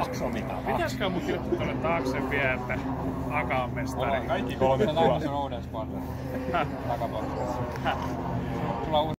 Kaksi mitään. Pitäisikö mun kirjoittaa tuonne taakse vielä, että Aka on mestari? Ollaan kaikki kolme Se tuolla. on uuden sponsori. Takaboksissa. Sulla on